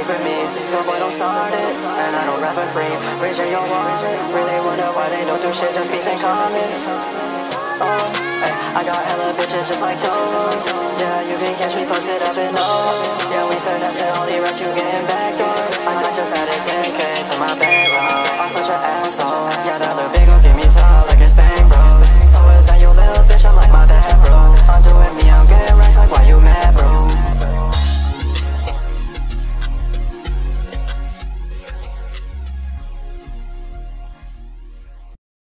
happy for me. So boy, don't start it, and I don't rather free. Raise your wallet, really wonder why they don't do shit, just bein' comments. Oh, ay, I got hella bitches just like Toad. Yeah, you can catch me posted up and low. Yeah, we finesse all the rest, you getting backdoor. I just added 10k to my bankroll. I'm such an asshole.